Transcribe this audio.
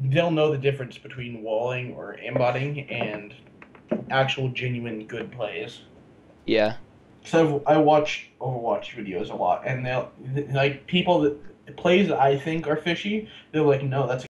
they'll know the difference between walling or aimbotting and actual genuine good plays. Yeah. So I watch Overwatch videos a lot, and they'll like people that plays that I think are fishy. They're like, no, that's